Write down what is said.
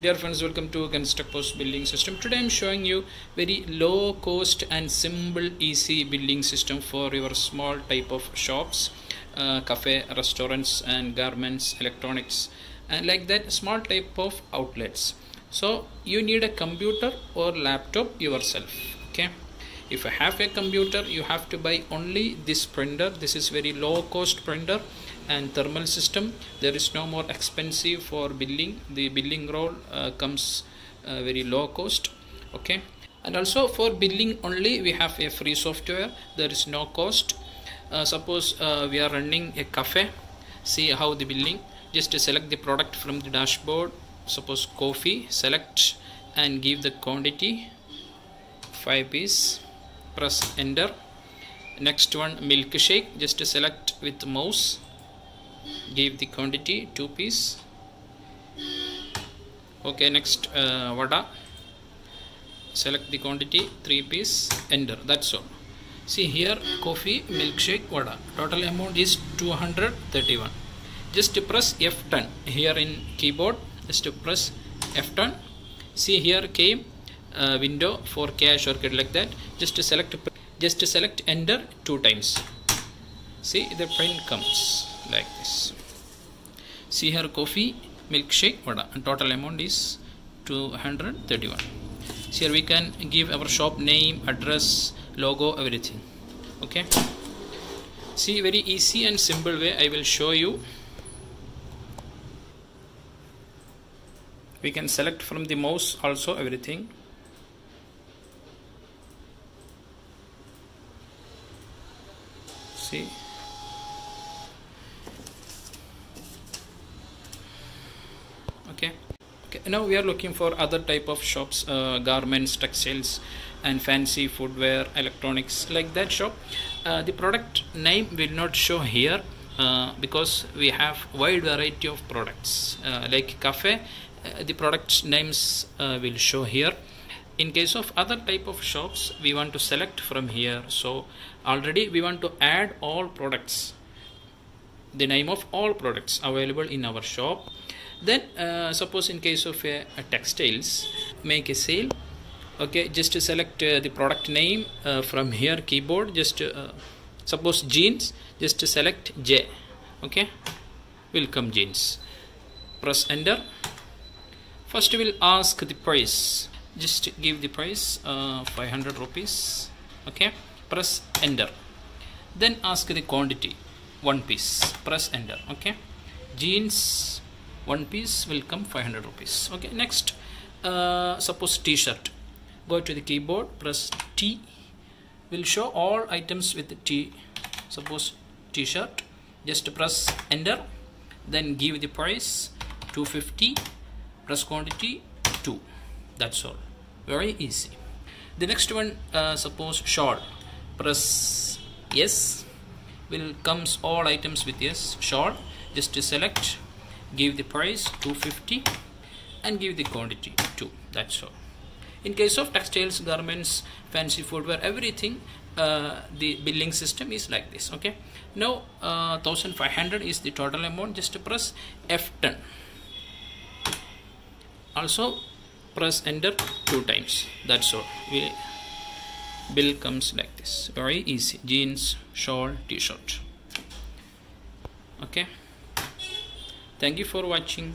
Dear friends, welcome to Kenz Tech POS Billing System. Today I'm showing you very low cost and simple easy billing system for your small type of shops, uh, cafe, restaurants and garments, electronics and like that small type of outlets. So you need a computer or laptop yourself. Okay. If you have a computer, you have to buy only this printer. This is very low cost printer and thermal system. There is no more expensive for billing. The billing roll uh, comes uh, very low cost okay? And also for billing only we have a free software. There is no cost. Uh, suppose uh, we are running a cafe see how the billing. Just select the product from the dashboard. Suppose coffee select and give the quantity 5 piece press enter. Next one milkshake just select with mouse. Give the quantity 2 piece. Okay next uh, vada. Select the quantity 3 piece enter. That's all. See here coffee milkshake vada. Total amount is 231 just press F10 here in keyboard just press F10 see here came uh, window for cash or like that. Just to select just to select enter two times. See the print comes like this. See here coffee milkshake vada. And total amount is 231 so here we can give our shop name address logo everything. Okay? See very easy and simple way I will show you. We can select from the mouse also everything see. Okay. Okay now we are looking for other type of shops uh, garments textiles and fancy footwear electronics like that shop. Uh, the product name will not show here uh, because we have wide variety of products. Uh, like cafe uh, the product names uh, will show here in case of other type of shops we want to select from here. So already we want to add all products. The name of all products available in our shop. Then uh, suppose in case of a, a, textiles make a sale okay just to select uh, the product name uh, from here keyboard. Just uh, suppose jeans just select J. Okay welcome jeans. Press enter. First we'll ask the price just give the price uh, 500 rupees okay? Press enter. Then ask the quantity one piece. Press enter okay? Jeans one piece will come 500 rupees okay? Next uh, suppose t-shirt. Go to the keyboard press T. Will show all items with T. Suppose t-shirt just press enter then give the price 250 press quantity 2 that's all very easy. The next one uh, suppose short. Press yes. Will comes all items with yes. Short. Just to select. Give the price 250 and give the quantity 2 that's all. In case of textiles garments fancy footwear everything uh, the billing system is like this okay? Now uh, 1500 is the total amount. Just press F10 also press enter two times. That's all. We bill comes like this. Very easy. Jeans shawl t-shirt. Okay? Thank you for watching